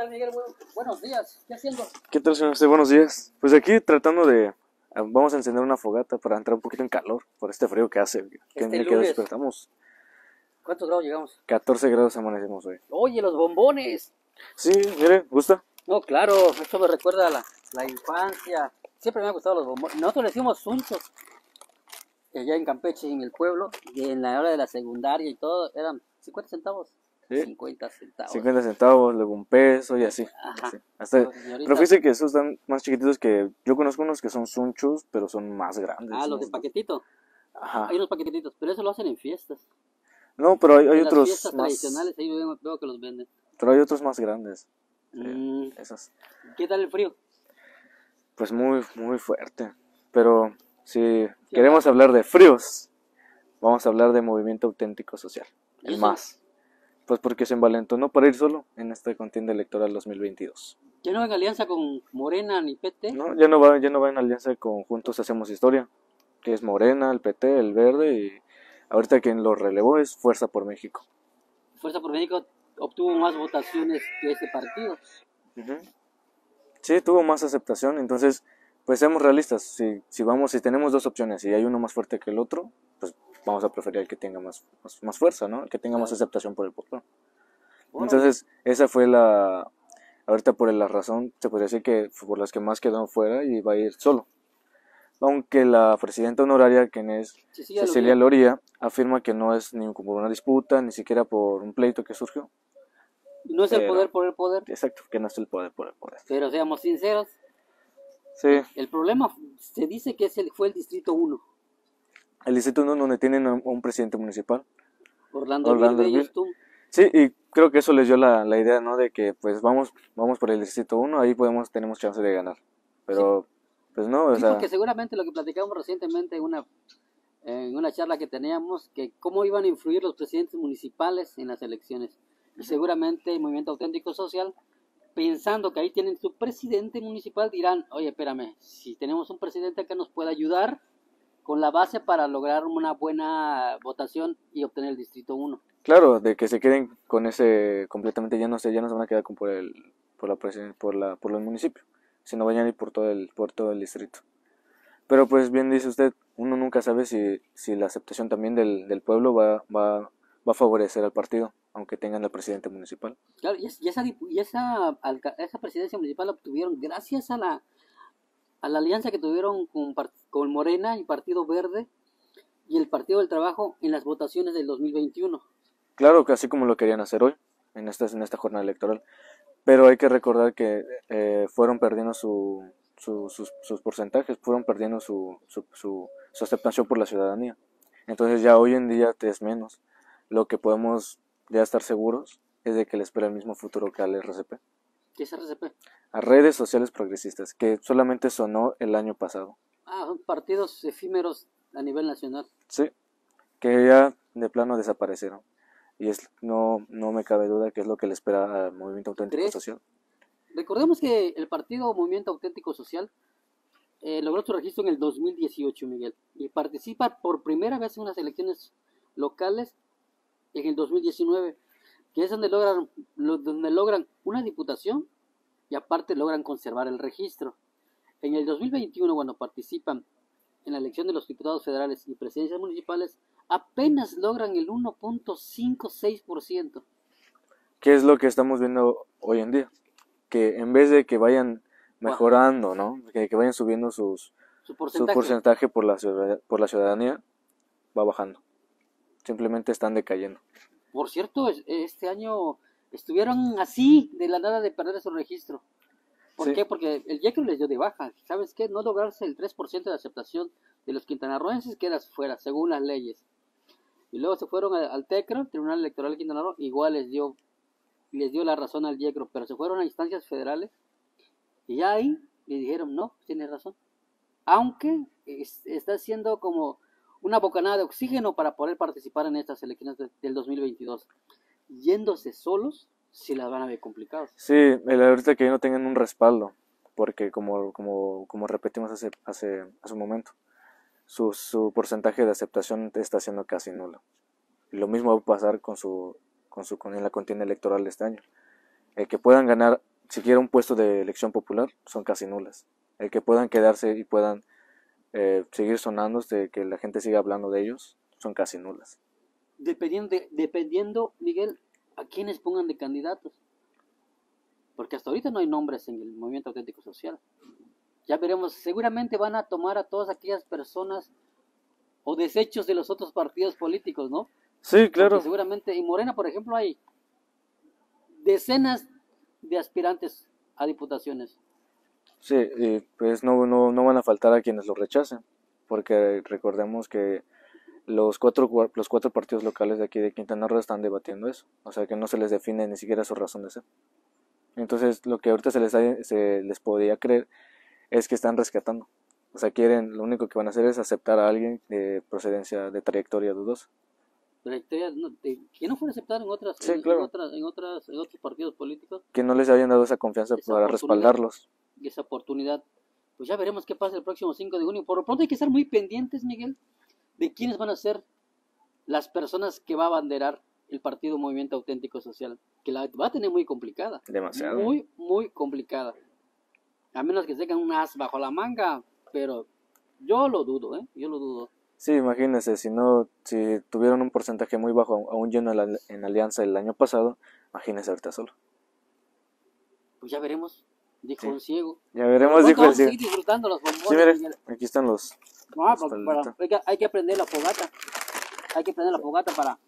tal, Miguel? buenos días. ¿Qué haciendo? ¿Qué tal, señor? Buenos días. Pues aquí tratando de... ah, Vamos a encender una fogata para entrar un poquito en calor por este frío que hace. Que, Este que despertamos. ¿Cuántos grados llegamos? 14 grados amanecemos hoy. Oye, los bombones. Sí, mire, ¿gusta? No, claro, esto me recuerda a la, la infancia. Siempre me han gustado los bombones. Nosotros le decimos sunchos. Allá en Campeche, en el pueblo, y en la hora de la secundaria y todo, eran 50 centavos. Sí. 50 centavos. 50 centavos, luego un peso y así. Ajá. Hasta, Pero, fíjese que esos están más chiquititos que... Yo conozco unos que son sunchos, pero son más grandes. Ah, los de paquetito. Ajá. Hay unos paquetitos, pero eso lo hacen en fiestas. No, pero hay, hay en las otros fiestas más... tradicionales, ahí veo, veo que los venden. Pero hay otros más grandes. Sí, Mm, Esas. ¿Qué tal el frío? Pues muy, muy fuerte. Pero si queremos hablar de fríos, vamos a hablar de movimiento auténtico social. El más. Pues porque se envalentonó para ir solo en esta contienda electoral 2022. Ya no en alianza con Morena ni PT. No, ya no va, ya no va en alianza con Juntos Hacemos Historia, que es Morena, el PT, el Verde y ahorita quien lo relevó es Fuerza por México. Fuerza por México obtuvo más votaciones que ese partido. Sí, tuvo más aceptación, entonces, pues seamos realistas, si, si vamos, si tenemos dos opciones y hay uno más fuerte que el otro, pues vamos a preferir el que tenga más, más, más fuerza, ¿no? El que tenga más aceptación por el pueblo. Órale. Entonces, esa fue la, ahorita por la razón, se podría decir que por las que más quedó fuera y va a ir solo. Aunque la presidenta honoraria, quien es Cecilia Cecilia Loría. Loría, afirma que no es ni por una disputa, ni siquiera por un pleito que surgió. No es el Pero- poder por el poder, Exacto, que no es el poder por el poder. pero seamos sinceros, Sí, el problema se dice que es el, fue el Distrito 1, el distrito 1 donde tienen a un presidente municipal. Orlando, Orlando. Sí, y creo que eso les dio la, la idea, ¿no? De que pues vamos vamos por el distrito 1, ahí podemos tenemos chance de ganar. Pero pues no, o Sí, sea, porque seguramente lo que platicamos recientemente en una, en una charla que teníamos, que cómo iban a influir los presidentes municipales en las elecciones. Y seguramente el Movimiento Auténtico Social, pensando que ahí tienen su presidente municipal, dirán, oye, espérame, si tenemos un presidente que nos pueda ayudar con la base para lograr una buena votación y obtener el Distrito 1. claro, de que se queden con ese completamente ya no sé, ya no se van a quedar con por el por la por la por los municipios, sino vayan a ir por todo el por todo el distrito. Pero pues bien dice usted, uno nunca sabe si, si la aceptación también del, del pueblo va, va, va a favorecer al partido, aunque tengan al presidente municipal. Claro, y, es- y esa, y esa, esa presidencia municipal la obtuvieron gracias a la, a la alianza que tuvieron con, con Morena y Partido Verde y el Partido del Trabajo en las votaciones del 2021. Claro que así como lo querían hacer hoy, en esta, en esta jornada electoral. Pero hay que recordar que eh, fueron perdiendo su, su- sus, sus porcentajes, fueron perdiendo su, su aceptación por la ciudadanía. Entonces ya hoy en día es menos. Lo que podemos ya estar seguros es de que le espera el mismo futuro que al RCP. ¿Qué es RCP? A redes sociales progresistas, que solamente sonó el año pasado. Ah, son partidos efímeros a nivel nacional. Sí, que ya de plano desaparecieron. Y es, no, no me cabe duda que es lo que le espera al movimiento auténtico ¿Crees? social. Recordemos que el Partido Movimiento Auténtico Social eh, logró su registro en el 2018, Miguel, y participa por primera vez en unas elecciones locales en el 2019, que es donde logran, lo- donde logran una diputación y aparte logran conservar el registro. En el 2021, cuando participan en la elección de los diputados federales y presidencias municipales, apenas logran el 1.56%. ¿Qué es lo que estamos viendo hoy en día? Que en vez de que vayan mejorando, ¿no? Que, que vayan subiendo sus, Su su porcentaje. porcentaje por la, ciudad- por la ciudadanía, va bajando. Simplemente están decayendo. Por cierto, es- este año estuvieron así de la nada de perder su registro. ¿Por Sí. qué? Porque el YECRO les dio de baja. ¿Sabes qué? No lograrse el 3% de aceptación de los quintanarroenses quedas fuera, según las leyes. Y luego se fueron al, al TECRO, Tribunal Electoral de Quintana Roo, igual les dio, les dio la razón al YECRO, pero se fueron a instancias federales y ya ahí le dijeron, no, tienes razón. Aunque es- está siendo como una bocanada de oxígeno para poder participar en estas elecciones de- del 2022. Yéndose solos, si las van a ver complicados. Sí, el ahorita que no tengan un respaldo, porque como, como, como repetimos hace, hace, hace un momento, su, su porcentaje de aceptación está siendo casi nulo. Lo mismo va a pasar con su, con su con la contienda electoral de este año. El que puedan ganar siquiera un puesto de elección popular son casi nulas. El que puedan quedarse y puedan eh, seguir sonando, de que la gente siga hablando de ellos, son casi nulas. Dependiendo, de- dependiendo, Miguel, a quienes pongan de candidatos. Porque hasta ahorita no hay nombres en el movimiento auténtico social. Ya veremos, seguramente van a tomar a todas aquellas personas o desechos de los otros partidos políticos, ¿no? Sí, claro. Porque seguramente en Morena, por ejemplo, hay decenas de aspirantes a diputaciones. Sí, y pues no, no, no van a faltar a quienes lo rechacen, porque recordemos que los cuatro, los cuatro partidos locales de aquí de Quintana Roo están debatiendo eso, o sea que no se les define ni siquiera su razón de ser. Entonces lo que ahorita se les, se les podría creer es que están rescatando, o sea quieren, lo único que van a hacer es aceptar a alguien de procedencia, de trayectoria dudosa. Trayectoria, no, de- que no fue aceptado en otras, Sí, en, en claro. otras, en otras, en otros partidos políticos. Que no les hayan dado esa confianza Esa para respaldarlos. Y esa oportunidad. Pues ya veremos qué pasa el próximo 5 de junio. Por lo pronto hay que estar muy pendientes, Miguel, de quiénes van a ser las personas que va a abanderar el Partido Movimiento Auténtico Social, que la va a tener muy complicada. Demasiado. Muy, muy complicada. A menos que tengan un as bajo la manga, pero yo lo dudo, ¿eh? Yo lo dudo. Sí, imagínense, si no, si tuvieron un porcentaje muy bajo aún lleno en, Alianza el año pasado, imagínense ahorita solo. Pues ya veremos, dijo Sí. un ciego. Ya veremos, dijo el ciego. disfrutando los bombones, Sí, mire, Miguel. aquí están los... Ah, los pa- palitos. para- hay, que, hay que prender la fogata. Hay que prender la fogata para